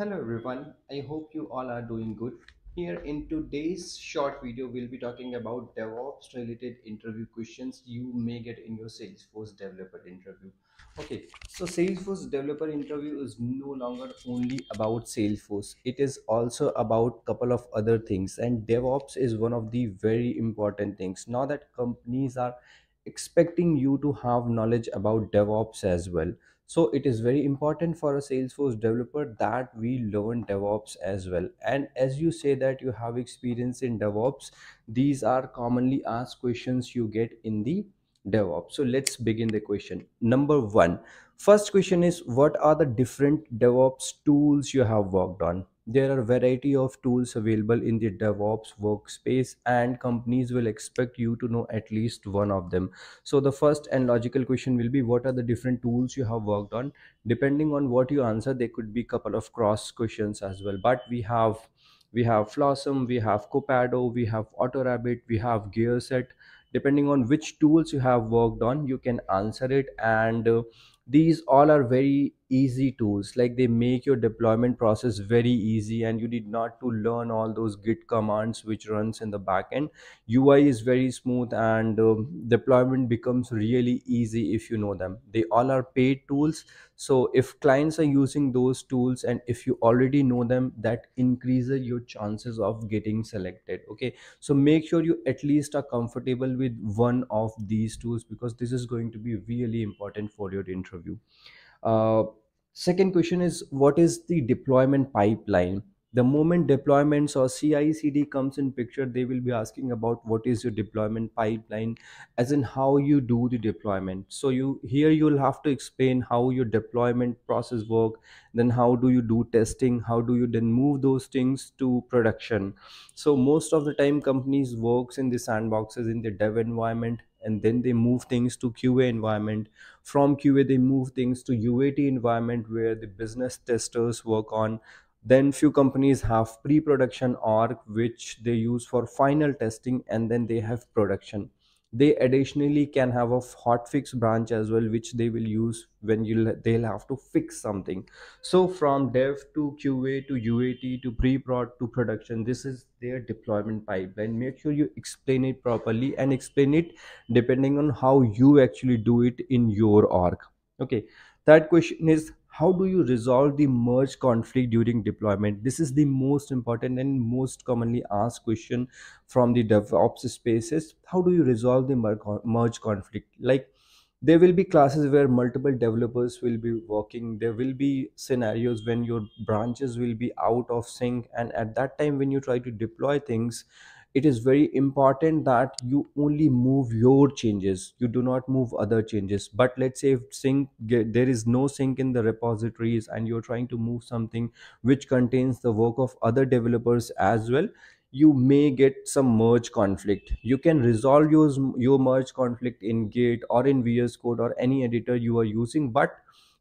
Hello everyone, I hope you all are doing good. Here in today's short video, we'll be talking about DevOps related interview questions you may get in your Salesforce developer interview. Okay, so Salesforce developer interview is no longer only about Salesforce. It is also about couple of other things and DevOps is one of the very important things. Now that companies are expecting you to have knowledge about DevOps as well. So it is very important for a salesforce developer that we learn devops as well. And as you say that you have experience in devops these are commonly asked questions you get in the devops. So let's begin the question. Number one first question is what are the different devops tools you have worked on there are variety of tools available in the devops workspace and companies will expect you to know at least one of them so the first and logical question will be what are the different tools you have worked on depending on what you answer there could be couple of cross questions as well but we have we have Flosum, we have Copado, we have AutoRabbit, we have GearSet. Depending on which tools you have worked on, you can answer it. And uh, these all are very easy tools. Like they make your deployment process very easy, and you need not to learn all those Git commands which runs in the backend. UI is very smooth, and um, deployment becomes really easy if you know them. They all are paid tools so if clients are using those tools and if you already know them that increases your chances of getting selected okay so make sure you at least are comfortable with one of these tools because this is going to be really important for your interview uh, second question is what is the deployment pipeline? The moment deployments or CI/CD comes in picture, they will be asking about what is your deployment pipeline, as in how you do the deployment. So you here you'll have to explain how your deployment process work, then how do you do testing, how do you then move those things to production. So most of the time companies works in the sandboxes in the dev environment and then they move things to QA environment from qa they move things to uat environment where the business testers work on then few companies have pre-production org which they use for final testing and then they have production. They additionally can have a hotfix branch as well which they will use when you they'll have to fix something. So from dev to qa to uat to pre-prod to production this is their deployment pipeline. Make sure you explain it properly and explain it depending on how you actually do it in your org okay. That question is how do you resolve the merge conflict during deployment? This is the most important and most commonly asked question from the devops spaces. How do you resolve the merge conflict? Like there will be classes where multiple developers will be working. There will be scenarios when your branches will be out of sync. And at that time when you try to deploy things it is very important that you only move your changes. You do not move other changes. But let's say if sync there is no sync in the repositories and you're trying to move something which contains the work of other developers as well you may get some merge conflict. You can resolve your, your merge conflict in git or in vs code or any editor you are using. But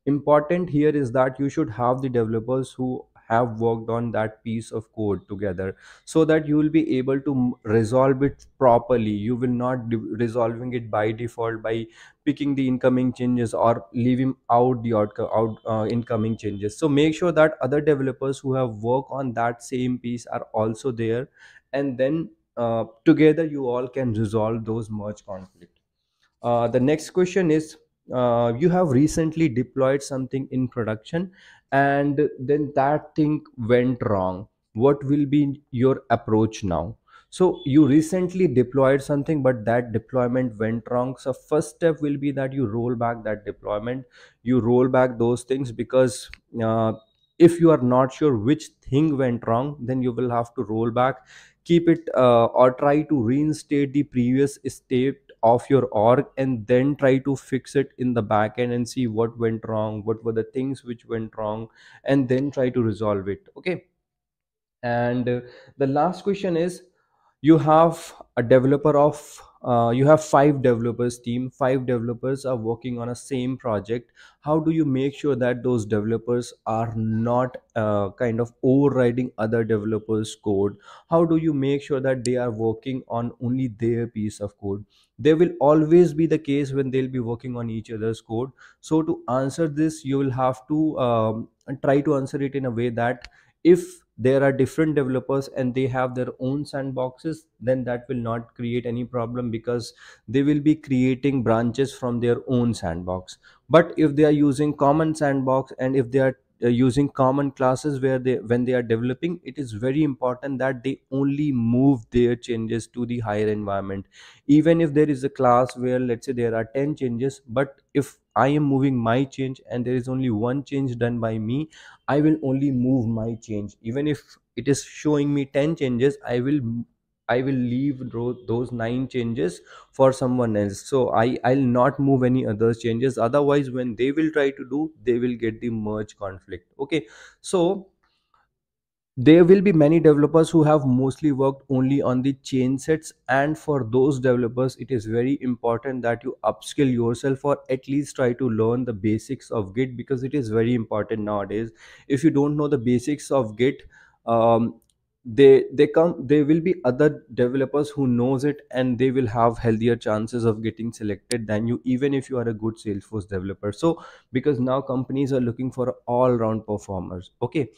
important here is that you should have the developers who have worked on that piece of code together so that you will be able to resolve it properly. You will not resolving it by default by picking the incoming changes or leaving out the out, out uh, incoming changes. So make sure that other developers who have worked on that same piece are also there and then uh, together you all can resolve those merge conflict. Uh, the next question is uh, you have recently deployed something in production and then that thing went wrong. What will be your approach now? So you recently deployed something but that deployment went wrong. So first step will be that you roll back that deployment. You roll back those things because uh, if you are not sure which thing went wrong then you will have to roll back. Keep it uh, or try to reinstate the previous state of your org and then try to fix it in the back end and see what went wrong what were the things which went wrong and then try to resolve it okay? And uh, the last question is you have a developer of uh, you have five developers team. Five developers are working on a same project. How do you make sure that those developers are not uh, kind of overriding other developers code? How do you make sure that they are working on only their piece of code? There will always be the case when they'll be working on each other's code. So to answer this you will have to um, try to answer it in a way that if there are different developers and they have their own sandboxes then that will not create any problem because they will be creating branches from their own sandbox. But if they are using common sandbox and if they are uh, using common classes where they when they are developing it is very important that they only move their changes to the higher environment even if there is a class where let's say there are 10 changes but if i am moving my change and there is only one change done by me I will only move my change. Even if it is showing me 10 changes, I will I will leave those nine changes for someone else. So I, I'll not move any other changes. Otherwise, when they will try to do, they will get the merge conflict. Okay. So there will be many developers who have mostly worked only on the change sets and for those developers it is very important that you upskill yourself or at least try to learn the basics of git because it is very important nowadays if you don't know the basics of git um, they they come there will be other developers who knows it and they will have healthier chances of getting selected than you even if you are a good salesforce developer. So because now companies are looking for all round performers okay?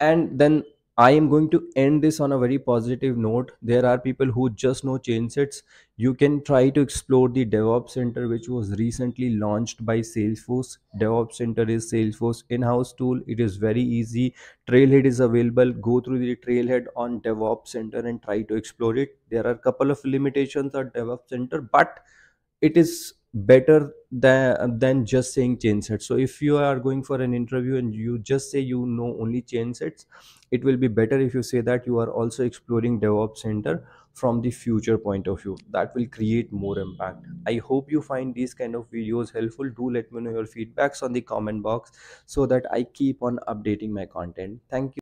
And then i am going to end this on a very positive note. There are people who just know change sets. You can try to explore the devops center which was recently launched by salesforce. Devops center is salesforce in-house tool. It is very easy. Trailhead is available. Go through the trailhead on devops center and try to explore it. There are a couple of limitations on devops center but it is better than than just saying change sets. So if you are going for an interview and you just say you know only change sets it will be better if you say that you are also exploring devops center from the future point of view. That will create more impact. I hope you find these kind of videos helpful. Do let me know your feedbacks on the comment box so that i keep on updating my content. Thank you